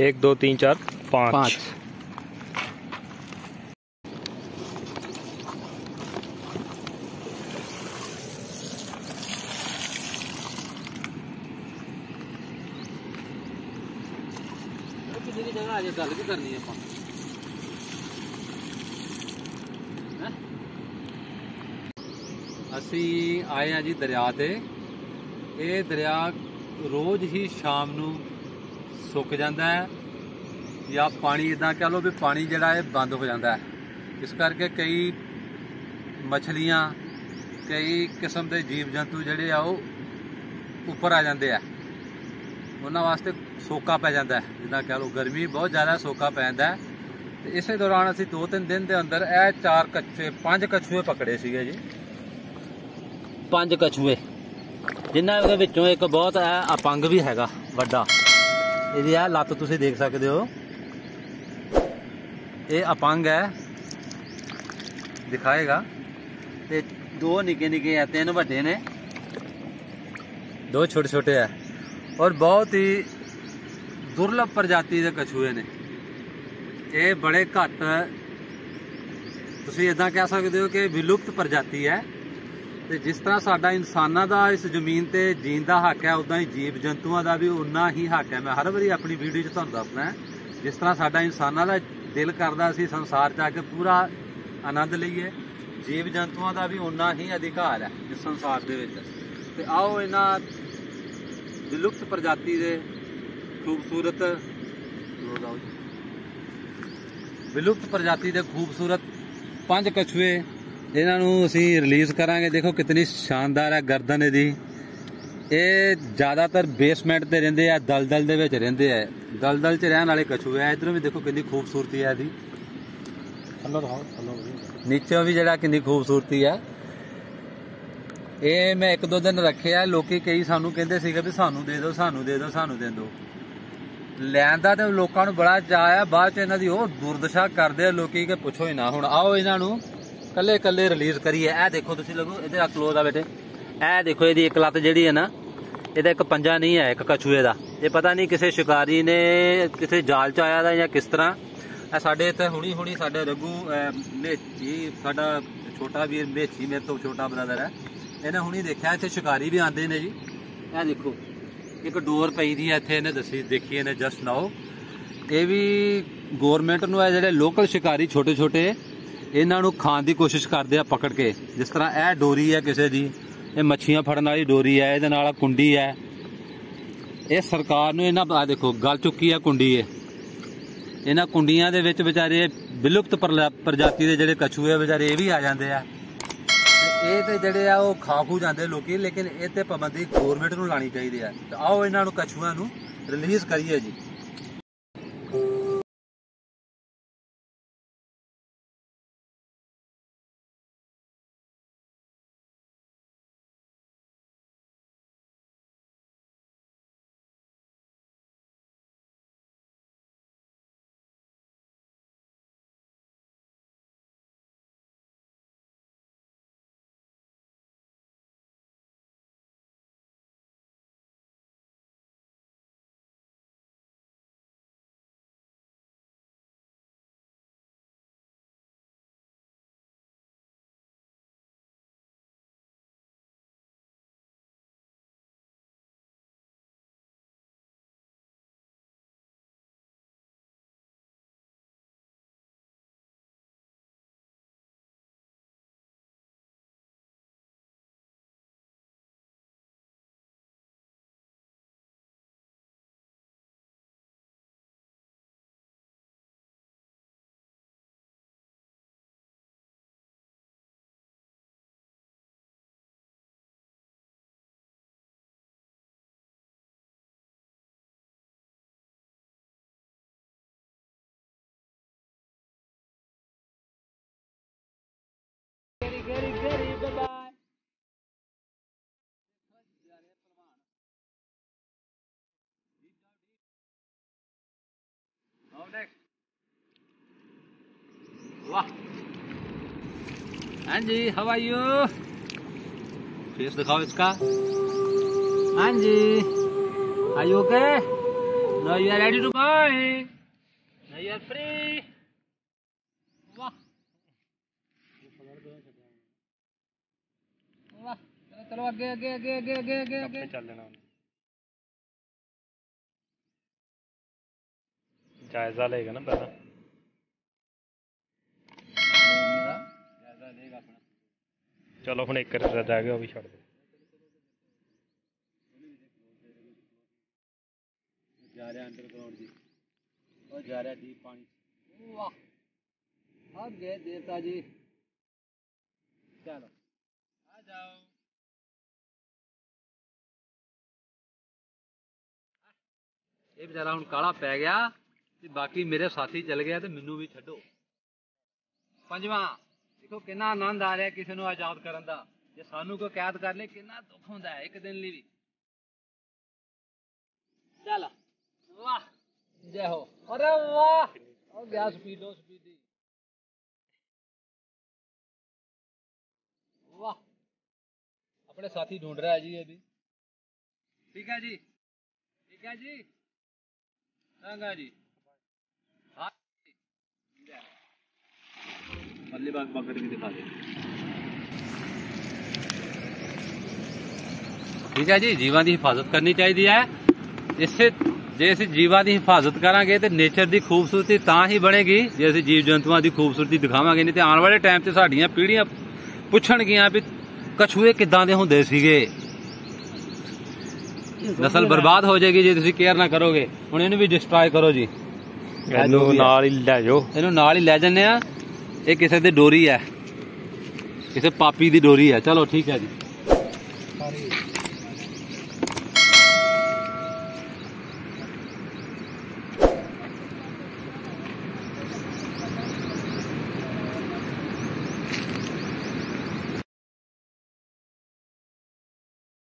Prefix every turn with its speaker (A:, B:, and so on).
A: एक दो तीन चार पाँच
B: पाँच ਕਿੰਨੀ ਦੀ ਜਗ੍ਹਾ ਅਜੇ ਗੱਲ ਵੀ ਕਰਨੀ ਆਪਾਂ ਹੈਂ? ਅਸੀਂ ਆਏ ਆ ਜੀ ਦਰਿਆ ਤੇ ਇਹ ਦਰਿਆ ਰੋਜ਼ ਹੀ ਸ਼ਾਮ ਨੂੰ ਸੁੱਕ ਜਾਂਦਾ ਹੈ ਜਾਂ ਪਾਣੀ ਇਦਾਂ ਕਹ ਲਓ ਵੀ ਪਾਣੀ ਜਿਹੜਾ ਹੈ ਬੰਦ ਹੋ ਜਾਂਦਾ ਹੈ। ਇਸ ਕਰਕੇ ਕਈ ਮਛਲੀਆਂ, ਕਈ ਕਿਸਮ ਦੇ ਜੀਵ ਜੰਤੂ ਜਿਹੜੇ ਆ ਉਹ ਉੱਪਰ ਆ ਜਾਂਦੇ ਆ। ਉਹਨਾਂ ਵਾਸਤੇ ਸੋਕਾ ਪੈ ਜਾਂਦਾ ਜਿੱਦਾਂ ਕਹ ਲਓ ਗਰਮੀ ਬਹੁਤ ਜ਼ਿਆਦਾ ਸੋਕਾ ਪੈ ਜਾਂਦਾ ਹੈ। ਤੇ ਇਸੇ ਦੌਰਾਨ ਅਸੀਂ 2-3 ਦਿਨ ਦੇ ਅੰਦਰ ਇਹ ਚਾਰ ਕੱਛੇ ਪੰਜ ਕਛੂਏ ਪਕੜੇ ਸੀਗੇ ਜੀ। ਪੰਜ ਕਛੂਏ ਜਿਨ੍ਹਾਂ ਦੇ ਵਿੱਚੋਂ ਇੱਕ ਬਹੁਤ ਹੈ, ਅਪੰਗ ਵੀ ਹੈਗਾ, ਵੱਡਾ। ਇਹਦੀ ਆ ਲੱਤ ਤੁਸੀਂ ਦੇਖ ਸਕਦੇ ਹੋ। ਇਹ ਅਪੰਗ ਹੈ। ਦਿਖਾਏਗਾ। ਤੇ ਦੋ ਨਿੱਕੇ ਨਿੱਕੇ ਆ, ਤਿੰਨ ਵੱਡੇ ਨੇ। ਦੋ ਛੋਟੇ ਛੋਟੇ ਆ। ਔਰ ਬਹੁਤ ਹੀ ਦੁਰਲਭ ਪ੍ਰਜਾਤੀ ਦੇ ਕਛੂਏ ਨੇ। ਇਹ ਬੜੇ ਘੱਟ, ਤੁਸੀਂ ਇਦਾਂ ਕਹਿ ਸਕਦੇ ਹੋ ਕਿ ਵਿਲੁਪਤ ਪ੍ਰਜਾਤੀ ਹੈ। ਤੇ ਜਿਸ ਤਰ੍ਹਾਂ ਸਾਡਾ ਇਨਸਾਨਾਂ ਦਾ ਇਸ ਜ਼ਮੀਨ ਤੇ ਜੀਣ ਦਾ ਹੱਕ ਹੈ ਉਦਾਂ ਹੀ ਜੀਵ ਜੰਤੂਆਂ ਦਾ ਵੀ ਉਨਾ ਹੀ ਹੱਕ ਹੈ ਮੈਂ ਹਰ ਵਾਰੀ ਆਪਣੀ ਵੀਡੀਓ 'ਚ ਤੁਹਾਨੂੰ ਦੱਸਦਾ ਜਿਸ ਤਰ੍ਹਾਂ ਸਾਡਾ ਇਨਸਾਨਾਂ ਦਾ ਦਿਲ ਕਰਦਾ ਸੀ ਸੰਸਾਰ 'ਚ ਆ ਕੇ ਪੂਰਾ ਆਨੰਦ ਲਈਏ, ਜੀਵ ਜੰਤੂਆਂ ਦਾ ਵੀ ਉਨਾ ਹੀ ਅਧਿਕਾਰ ਹੈ ਇਸ ਸੰਸਾਰ ਦੇ ਵਿੱਚ ਤੇ ਆਓ ਇਹਨਾਂ ਵਿਲੁਪਤ ਪ੍ਰਜਾਤੀ ਦੇ ਖੂਬਸੂਰਤ ਆਓ ਜੀ। ਵਿਲੁਪਤ ਪ੍ਰਜਾਤੀ ਦੇ ਖੂਬਸੂਰਤ ਪੰਜ ਕਛੂਏ ਇਹਨਾਂ ਨੂੰ ਅਸੀਂ ਰਿਲੀਜ਼ ਕਰਾਂਗੇ। ਦੇਖੋ ਕਿੰਨੀ ਸ਼ਾਨਦਾਰ ਹੈ ਗਰਦਨ ਇਹਦੀ। ਇਹ ਜ਼ਿਆਦਾਤਰ ਬੇਸਮੈਂਟ ਤੇ ਰਹਿੰਦੇ ਆ ਦਲਦਲ ਦੇ ਵਿੱਚ ਰਹਿੰਦੇ ਆ। ਦਲਦਲ 'ਚ ਰਹਿਣ ਵਾਲੇ ਕਛੂਏ ਆ। ਇਧਰੋਂ ਵੀ ਦੇਖੋ ਕਿੰਨੀ ਖੂਬਸੂਰਤੀ ਹੈ ਇਹਦੀ।
A: ਥੱਲੋਂ ਦਿਖਾਓ ਥੱਲੋਂ
B: ਨੀਚੋਂ ਵੀ ਜਿਹੜਾ ਕਿੰਨੀ ਖੂਬਸੂਰਤੀ ਹੈ ਇਹ ਮੈਂ ਇੱਕ ਦੋ ਦਿਨ ਰੱਖਿਆ। ਲੋਕੀ ਕਈ ਸਾਨੂੰ ਕਹਿੰਦੇ ਸੀਗੇ ਵੀ ਸਾਨੂੰ ਦੇ ਦਿਓ ਸਾਨੂੰ ਦੇ ਦਿਓ ਸਾਨੂੰ ਦੇ ਦਿਓ। ਲੈਣ ਦਾ ਤੇ ਲੋਕਾਂ ਨੂੰ ਬੜਾ ਚਾਅ ਆ। ਬਾਅਦ ਚ ਇਹਨਾਂ ਦੀ ਉਹ ਦੁਰਦਸ਼ਾ ਕਰਦੇ ਆ ਲੋਕੀ ਕਿ ਪੁੱਛੋ ਹੀ ਨਾ। ਹੁਣ ਆਓ ਇਹਨਾਂ ਨੂੰ। ਕੱਲੇ ਕੱਲੇ ਰਿਲੀਜ਼ ਕਰੀਏ। ਇਹ ਦੇਖੋ ਤੁਸੀਂ ਲੱਗੋ ਇਹਦੇ ਆ ਕਲੋਜ਼ ਆ ਬੇਟੇ। ਇਹ ਦੇਖੋ ਇਹਦੀ ਇੱਕ ਲੱਤ ਜਿਹੜੀ ਹੈ ਨਾ ਇਹਦਾ ਇੱਕ ਪੰਜਾ ਨਹੀਂ ਹੈ ਇੱਕ ਕਛੂਏ ਦਾ। ਇਹ ਪਤਾ ਨਹੀਂ ਕਿਸੇ ਸ਼ਿਕਾਰੀ ਨੇ ਕਿਸੇ ਜਾਲ ਚ ਆਇਆ ਦਾ ਜਾਂ ਕਿਸ ਤਰ੍ਹਾਂ। ਇਹ ਸਾਡੇ ਇੱਥੇ ਹੁਣੀ ਹੁਣੀ ਸਾਡੇ ਰਘੂ ਅਹ, ਮੇਚੀ ਸਾਡਾ ਛੋਟਾ ਵੀਰ ਮੇਚੀ ਮੇਰੇ ਤੋਂ ਛੋਟਾ ਬ੍ਰਦਰ ਹੈ। ਇਹਨੇ ਹੁਣੀ ਦੇਖਿਆ ਇੱਥੇ ਸ਼ਿਕਾਰੀ ਵੀ ਆਉਂਦੇ ਨੇ ਜੀ। ਇਹ ਦੇਖੋ ਇੱਕ ਡੋਰ ਪਈ ਦੀ ਹੈ ਇੱਥੇ ਇਹਨੇ ਦੱਸੀ ਦੇਖੀ ਇਹਨੇ ਜਸਟ ਨਾਓ ਇਹ ਵੀ ਗਵਰਨਮੈਂਟ ਨੂੰ ਹੈ ਜਿਹੜੇ ਲੋਕਲ ਸ਼ਿਕਾਰੀ ਛੋਟੇ ਛੋਟੇ ਇਹਨਾਂ ਨੂੰ ਖਾਣ ਦੀ ਕੋਸ਼ਿਸ਼ ਕਰਦੇ ਆ ਪਕੜ ਕੇ। ਜਿਸ ਤਰ੍ਹਾਂ ਇਹ ਡੋਰੀ ਹੈ ਕਿਸੇ ਦੀ, ਇਹ ਮੱਛੀਆਂ ਫੜਨ ਵਾਲੀ ਡੋਰੀ ਹੈ, ਇਹਦੇ ਨਾਲ ਕੁੰਡੀ ਹੈ। ਇਹ ਸਰਕਾਰ ਨੂੰ ਇਹਨਾਂ ਆ ਦੇਖੋ, ਗਲ ਚੁੱਕੀ ਹੈ ਕੁੰਡੀ ਇਹ। ਇਹਨਾਂ ਕੁੰਡੀਆਂ ਦੇ ਵਿੱਚ ਵਿਚਾਰੇ ਵਿਲੁਪਤ ਪ੍ਰਜਾਤੀ ਦੇ ਜਿਹੜੇ ਕਛੂਏ ਵਿਚਾਰੇ ਇਹ ਵੀ ਆ ਜਾਂਦੇ ਆ। ਤੇ ਇਹ ਤੇ ਜਿਹੜੇ ਆ, ਉਹ ਖਾ ਖੂ ਜਾਂਦੇ ਲੋਕੀ, ਲੇਕਿਨ ਇਹ ਤੇ ਪਾਬੰਦੀ ਗਵਰਨਮੈਂਟ ਨੂੰ ਲਾਣੀ ਚਾਹੀਦੀ ਆ। ਤੇ ਆਓ ਇਹਨਾਂ ਨੂੰ ਕਛੂਆਂ ਨੂੰ ਰਿਲੀਜ਼ ਕਰੀਏ ਜੀ। हाँ जी हवा यू फेस दिखाओ इसका हाँ जी are you okay no you are ready to buy no you are free वाह वाह चलो आगे आगे आगे
A: आगे आगे आगे आगे चल देना जायजा
B: लेगा ना पहला
A: ਚਲੋ ਹੁਣ ਇੱਕ ਰਹਿ ਰਹਿ ਗਿਆ, ਉਹ ਵੀ ਛੱਡ ਦੇ।
B: ਜਾ ਰਿਹਾ ਅੰਡਰਗਰਾਉਂਡ ਜੀ ਉਹ ਜਾ ਰਿਹਾ ਡੀਪ ਪਾਣੀ ਵਾਹ ਆ ਗਏ ਦੇਵਤਾ ਜੀ ਚਲੋ ਆ ਜਾਓ ਇਹ ਵਿਚਾਰਾ ਹੁਣ ਕਾਲਾ ਪੈ ਗਿਆ ਤੇ ਬਾਕੀ ਮੇਰੇ ਸਾਥੀ ਚਲ ਗਿਆ ਤੇ ਮੈਨੂੰ ਵੀ ਛੱਡੋ। ਪੰਜਵਾਂ। ਦੇਖੋ ਕਿੰਨਾ ਆਨੰਦ ਆ ਰਿਹਾ ਕਿਸੇ ਨੂੰ ਆਜ਼ਾਦ ਕਰਨ ਦਾ। ਜੇ ਸਾਨੂੰ ਕੋ ਕੈਦ ਕਰ ਲੇ, ਕਿੰਨਾ ਦੁੱਖ ਹੁੰਦਾ ਹੈ ਇੱਕ ਦਿਨ ਲਈ ਵੀ। ਚਲ। ਵਾਹ। ਜੈ ਹੋ। ਅਰੇ ਵਾਹ। ਉਹ ਗਿਆ ਸਪੀਡ ਉਹ ਸਪੀਡ ਦੀ। ਵਾਹ। अपने साथी ढूंढ रहा है जी अभी ठीक है जी ठीक है जी चंगा जी मल्ली बाग पकड़ के दिखा दे ਠੀਕ ਹੈ ਜੀ ਜੀਵਾਂ ਦੀ ਹਿਫਾਜ਼ਤ ਕਰਨੀ ਚਾਹੀਦੀ ਹੈ ਇਸੇ ਜੇ ਅਸੀਂ ਜੀਵਾਂ ਦੀ ਹਿਫਾਜ਼ਤ ਕਰਾਂਗੇ ਤੇ ਨੇਚਰ ਦੀ ਖੂਬਸੂਰਤੀ ਤਾਂ ਹੀ ਬਣੇਗੀ ਜੇ ਅਸੀਂ ਜੀਵ ਜੰਤੂਆਂ ਦੀ ਖੂਬਸੂਰਤੀ ਦਿਖਾਵਾਂਗੇ ਨਹੀਂ ਤੇ ਆਉਣ ਵਾਲੇ ਟਾਈਮ ਤੇ ਸਾਡੀਆਂ ਪੀੜ੍ਹੀਆਂ ਪੁੱਛਣਗੀਆਂ ਵੀ ਕਛੂਏ ਕਿੱਦਾਂ ਦੇ ਹੁੰਦੇ ਸੀਗੇ ਨਸਲ ਬਰਬਾਦ ਹੋ ਜਾਏਗੀ ਜੇ ਤੁਸੀਂ ਕੇਅਰ ਨਾ ਕਰੋਗੇ ਹੁਣ ਇਹਨੂੰ ਵੀ ਡਿਸਟਰੋਏ ਕਰੋ ਜੀ
A: ਇਹਨੂੰ ਨਾਲ ਹੀ ਲੈ ਜਾਓ
B: ਇਹਨੂੰ ਨਾਲ ਹੀ ਲੈ ਜੰਨੇ ਆ ਇਹ ਕਿਸੇ ਦੀ ਡੋਰੀ ਹੈ। ਕਿਸੇ ਪਾਪੀ ਦੀ ਡੋਰੀ ਹੈ। ਚਲੋ ਠੀਕ ਹੈ ਜੀ।